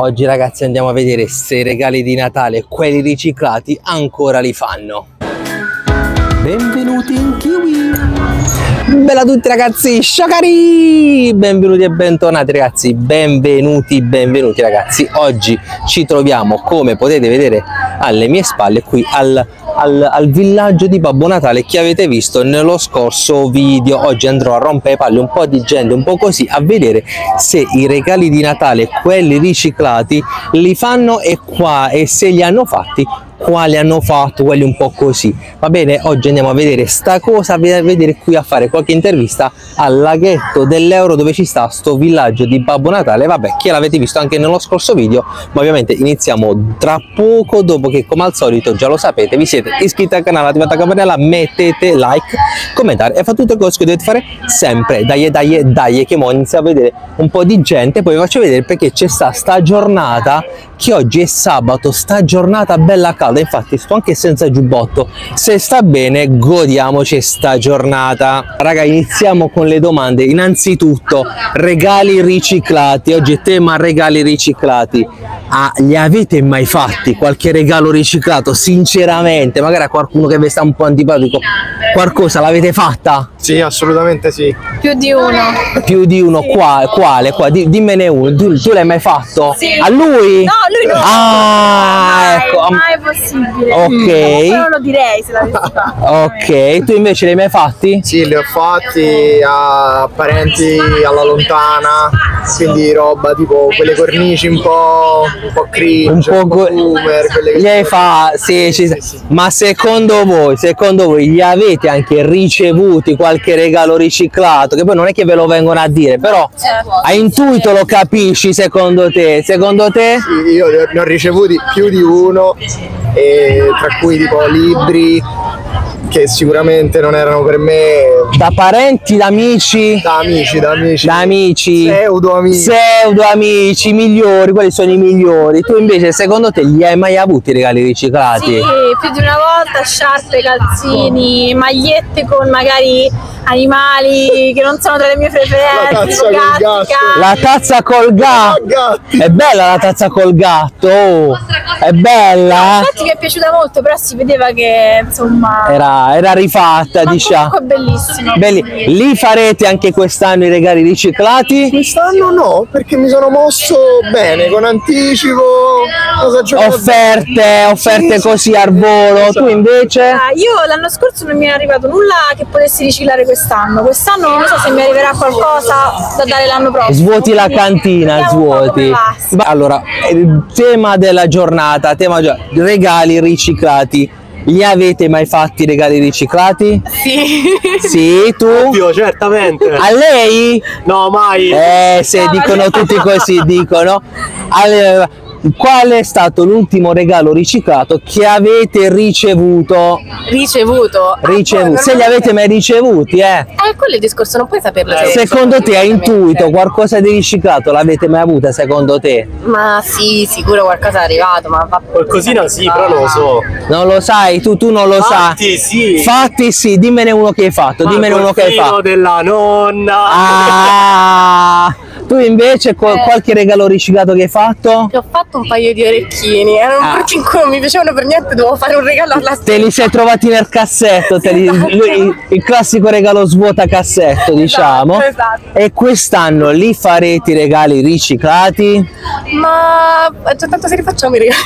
Oggi ragazzi andiamo a vedere se i regali di Natale, quelli riciclati, ancora li fanno. Benvenuti in Kiwi! Bella a tutti ragazzi, sciocari! Benvenuti e bentornati ragazzi, benvenuti, benvenuti ragazzi. Oggi ci troviamo, come potete vedere alle mie spalle, qui al al, al, villaggio di Babbo Natale che avete visto nello scorso video. Oggi andrò a rompere palle un po' di gente, un po' così, a vedere se i regali di Natale, quelli riciclati, li fanno e qua e se li hanno fatti quali hanno fatto quelli un po' così. Va bene oggi andiamo a vedere sta cosa a vedere qui a fare qualche intervista al laghetto dell'euro dove ci sta sto villaggio di Babbo Natale. Vabbè che l'avete visto anche nello scorso video ma ovviamente iniziamo tra poco dopo che come al solito già lo sapete vi siete iscritti al canale attivate la campanella mettete like commentare e tutte le cose che dovete fare sempre. Dai dai dai che mo inizia a vedere un po' di gente poi vi faccio vedere perché c'è sta sta giornata che oggi è sabato sta giornata bella calda calda infatti sto anche senza giubbotto. Se sta bene godiamoci sta giornata. Raga iniziamo con le domande. Innanzitutto regali riciclati. Oggi è tema regali riciclati. Ah, li avete mai fatti qualche regalo riciclato? Sinceramente magari a qualcuno che vi sta un po' antipatico qualcosa l'avete fatta? Sì, assolutamente sì. Più di uno. Più di uno, qua, quale? Qua, dimmene uno. Tu, tu l'hai mai fatto? Sì. A lui? No, lui no. Ah, mai, ecco. Mai possibile. Ok. non lo direi se l'avessi fatto. Ok, tu invece li hai mai fatti? Sì, li ho fatti a parenti alla lontana, quindi roba tipo quelle cornici un po', un po cringe, un po', un po boomer, quelle che... Gli hai fa... Sì, sì, sì. Ma secondo voi, secondo voi li avete anche ricevuti qualche regalo riciclato? Che poi non è che ve lo vengono a dire, però certo. a intuito lo capisci secondo te? Secondo te? Sì, io ne ho ricevuti più di uno, tra cui tipo libri, che sicuramente non erano per me da parenti, da amici? Da amici, da amici. Da amici. Pseudo amici. Pseudo amici migliori, quelli sono i migliori. Tu invece secondo te li hai mai avuti i regali riciclati? Sì, più di una volta sciarpe, calzini, magliette con magari animali che non sono tra le mie preferenze la tazza col gatto. la tazza col gatto. è bella la tazza col gatto oh. è bella? Infatti mi è piaciuta molto però si vedeva che insomma era era, rifatta, Ma diciamo. Bellissimo. Belli. Li farete anche quest'anno i regali riciclati? Quest'anno no, perché mi sono mosso bene, con anticipo. Offerte, offerte sì, così al volo. Esatto. Tu invece? Ah, io l'anno scorso non mi è arrivato nulla che potessi riciclare quest'anno. Quest'anno non so se mi arriverà qualcosa da dare l'anno prossimo. Svuoti la cantina, svuoti. Allora, il tema della giornata, tema regali riciclati li avete mai fatti regali riciclati? Sì. Sì, tu? Ovvio, certamente. A lei? No, mai. Eh, se no, dicono tutti così, dicono. Allora, qual è stato l'ultimo regalo riciclato che avete ricevuto? Ricevuto? Ricevuto. Ah, se li avete mai ricevuti, eh? Eh, quello è il discorso, non puoi saperlo. Eh, secondo te, a intuito, qualcosa di riciclato l'avete mai avuta, secondo te? Ma sì, sicuro qualcosa è arrivato, ma va Qualcosina sì, però non lo so. Non lo sai? Tu, tu non lo Fatti, sai? sì. Fatti sì, dimmene uno che hai fatto, ma dimmene uno che hai fatto. della nonna. Ah! Tu invece eh. qualche regalo riciclato che hai fatto? Ho fatto un paio di orecchini, erano ah. in cui non mi piacevano per niente, dovevo fare un regalo alla stessa. Te li sei trovati nel cassetto, li, esatto. il, il, classico regalo svuota cassetto, esatto, diciamo. Esatto. E quest'anno li farete i regali riciclati? Ma già tanto se li facciamo i regali.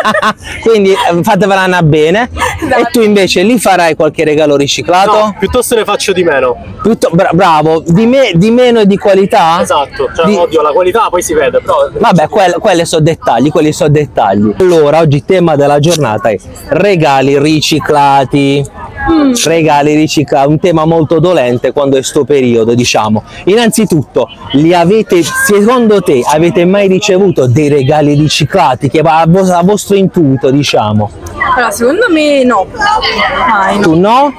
Quindi eh, fatevela bene. Esatto. E tu invece li farai qualche regalo riciclato? No, piuttosto ne faccio di meno. Piutto, bra bravo, di, me, di meno e di qualità? Esatto fatto. Cioè, di... oddio, la qualità poi si vede, però... Vabbè, quelli quelle sono dettagli, quelli sono dettagli. Allora, oggi tema della giornata è regali riciclati. Mm. Regali riciclati, un tema molto dolente quando è sto periodo, diciamo. Innanzitutto, li avete, secondo te, avete mai ricevuto dei regali riciclati che va a, a vostro intuito, diciamo? Allora, secondo me no. Mai, no. Tu no?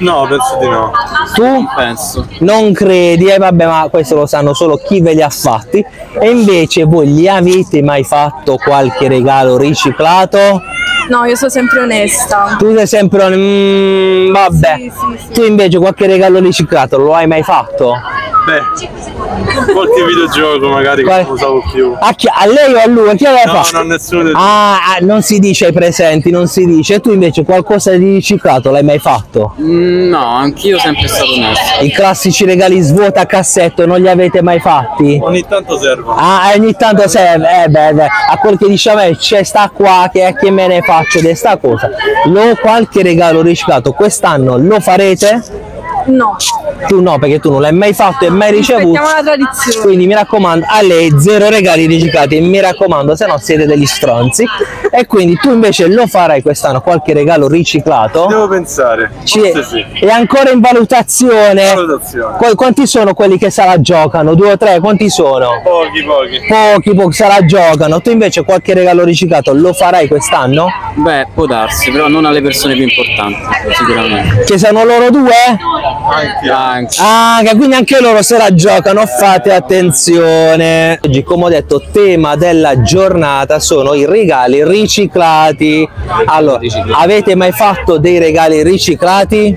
No, penso di no. Tu? Penso. Non credi? Eh vabbè, ma questo lo sanno solo chi ve li ha fatti. E invece voi gli avete mai fatto qualche regalo riciclato? No, io sono sempre onesta. Tu sei sempre un... mm, vabbè. Sì, sì, sì. Tu invece qualche regalo riciclato lo hai mai fatto? Beh, qualche videogioco magari Qual- che non usavo più. A, chi- a lei o a lui? A chi l'hai No, fatto? non nessuno dei Ah, ah, non si dice ai presenti, non si dice. Tu invece qualcosa di riciclato l'hai mai fatto? Mm, No, anch'io sempre stato onesto. I classici regali svuota cassetto non li avete mai fatti? Ogni tanto servono. Ah, ogni tanto serve, eh beh, beh, a quel che dice a me c'è sta qua che, che me ne faccio di sta cosa. Lo qualche regalo riciclato quest'anno lo farete? No. Tu no, perché tu non l'hai mai fatto e mai ricevuto. Aspettiamo la tradizione. Quindi mi raccomando, a lei zero regali riciclati, mi raccomando, se no siete degli stronzi. E quindi tu invece lo farai quest'anno, qualche regalo riciclato? Devo pensare. Ci- Forse sì. È ancora in valutazione. Valutazione. Qu- quanti sono quelli che se la giocano? Due o tre? Quanti sono? Pochi, pochi. Pochi, pochi se la giocano. Tu invece qualche regalo riciclato lo farai quest'anno? Beh, può darsi, però non alle persone più importanti, sicuramente. Che sono loro due? Anche. Anche. Ah, quindi anche loro se la giocano, fate attenzione. Oggi, come ho detto, tema della giornata sono i regali riciclati. Allora, avete mai fatto dei regali riciclati?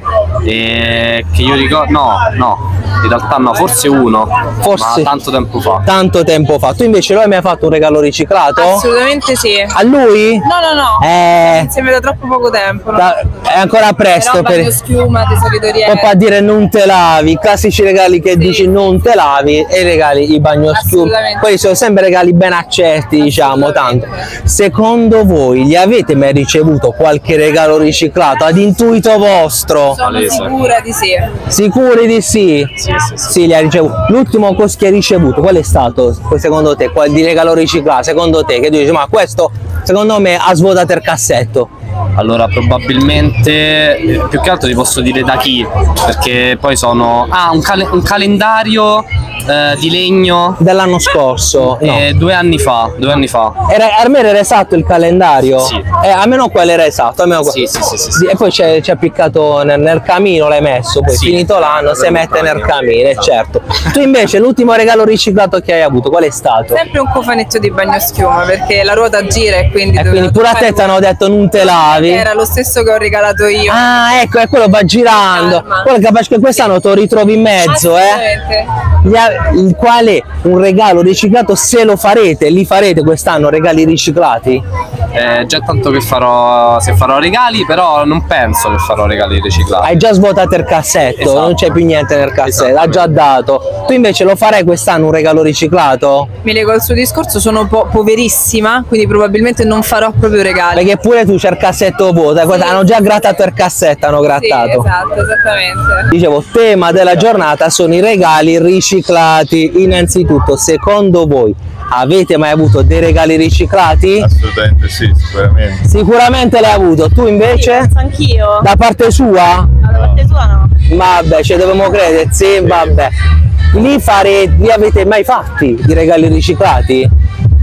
E che io ricordo, no, no, in realtà no, forse uno, Forse. ma tanto tempo fa. Tanto tempo fa. Tu invece lo hai mai fatto un regalo riciclato? Assolutamente sì. A lui? No, no, no. Eh, Insieme da troppo poco tempo. Da- è ancora presto Però bagno per... schiuma, tesoreria. Poi a dire non te lavi, i classici regali che dici non te lavi e i regali i bagnoschiuma. Assolutamente. Quelli sono sempre regali ben accetti, diciamo tanto. Secondo voi gli avete mai ricevuto qualche regalo riciclato ad intuito vostro? Sono. Sicura di sì. Sicuri di sì? Sì, sì, sì. Sì, li ha ricevuto. L'ultimo cos che hai ricevuto, qual è stato secondo te? Qual di regalo riciclato? Secondo te? Che tu dici, ma questo secondo me ha svuotato il cassetto. Allora, probabilmente eh, più che altro ti posso dire da chi, perché poi sono. Ah, un, cale- un calendario eh, di legno Dell'anno scorso? No. eh, due anni fa. Due anni fa. Era, a me era esatto il calendario? Sì. Eh, a me no quello era esatto, a me no quello- Sì, sì, sì, sì, sì. E poi c'è, c'è appiccato nel, nel camino, l'hai messo, poi Sì. finito l'anno si mette nel camino, eh, certo. Tu invece l'ultimo regalo riciclato che hai avuto, qual è stato? Sempre un cofanetto di bagno schiuma perché la ruota gira e quindi. E quindi pure a te ti hanno detto non te lavi. Era lo stesso che ho regalato io. Ah, ecco, e quello va girando. Calma. Quello capace che quest'anno te lo ritrovi in mezzo, eh. Il quale un regalo riciclato, se lo farete, li farete quest'anno regali riciclati? Eh, già tanto che farò. Se farò regali, però non penso che farò regali riciclati. Hai già svuotato il cassetto, Esatto. non c'è più niente nel cassetto, ha già dato. Tu invece lo farai quest'anno un regalo riciclato? Mi leggo al suo discorso, sono po- poverissima, quindi probabilmente non farò proprio regali. Perché pure tu c'è il cassetto vuoto, eh, guarda, hanno già grattato il cassetto, hanno Sì, grattato. esatto, esattamente. Dicevo, tema della giornata sono i regali riciclati. Innanzitutto, secondo voi avete mai avuto dei regali riciclati? Assolutamente sì, sicuramente. Sicuramente l'hai avuto, tu invece? Anch'io. Da parte sua? Da parte tua no. Vabbè, ci dobbiamo credere, sì, vabbè. Li, fare, li avete mai fatti di regali riciclati?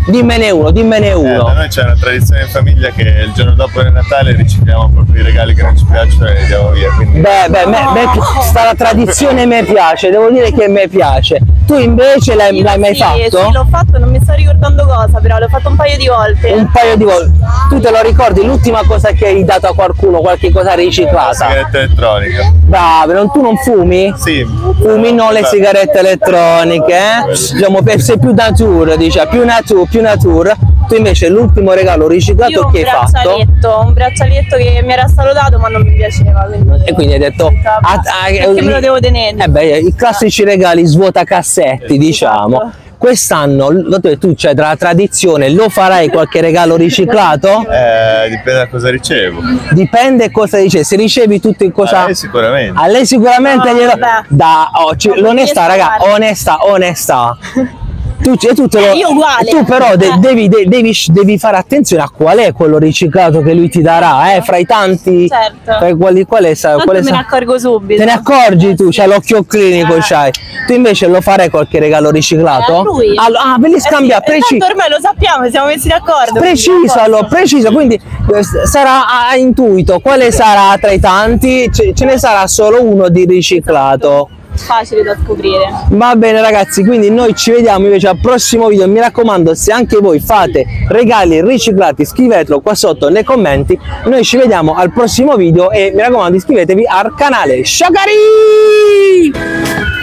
Dimmene uno, dimmene Eh, uno. da noi c'è una tradizione in famiglia che il giorno dopo il Natale ricicliamo proprio i regali che non ci piacciono e li diamo via. Quindi Beh, beh, me, me- sta la tradizione mi piace, devo dire che mi piace. Tu invece l'hai, l'hai mai sì, fatto? Sì, l'ho fatto, non mi sto ricordando cosa, però l'ho fatto un paio di volte. Un paio di volte. Tu te lo ricordi l'ultima cosa che hai dato a qualcuno, qualche cosa riciclata? sigaretta elettronica. Bravo, non, tu non fumi? Sì. Fumi non le sigarette elettroniche, eh? Diciamo, per- sei più natura, dice, più natura, più natura. Tu invece l'ultimo regalo riciclato che hai fatto? braccialetto, un braccialetto che mi era stato dato ma non mi piaceva. Quindi E quindi hai detto... ah, ah, Perché me lo devo tenere? Eh beh, i classici regali svuotacassetti, diciamo. Quest'anno lo- tu c'è tra la tradizione, lo farai qualche regalo riciclato? Eh, dipende da cosa ricevo. Dipende cosa dice, se ricevi tutto in cosa... A lei sicuramente. A lei sicuramente No, glielo... Da, oh, l'onestà, a raga, onestà, onestà. Tu, e tu lo- Eh, io uguale. tu però de- Eh. devi, de- devi, devi fare attenzione a qual è quello riciclato che lui ti darà, eh, fra i tanti... Certo. Fra quale sa, Tanto quale me ne accorgo subito. Te ne accorgi tu, c'hai l'occhio clinico, Eh. c'hai. Tu invece lo farei qualche regalo riciclato? Eh, lui. Allo- ah, ve li Eh sì, scambia, e preci- tanto ormai lo sappiamo, siamo messi d'accordo. preciso, allora, preciso, quindi eh, sarà a intuito, quale sarà tra i tanti? Ce, ce ne sarà solo uno di riciclato. Facile da scoprire. Va bene ragazzi, quindi noi ci vediamo invece al prossimo video. Mi raccomando, se anche voi fate regali riciclati, scrivetelo qua sotto nei commenti. Noi ci vediamo al prossimo video e mi raccomando iscrivetevi al canale. Ciao cari!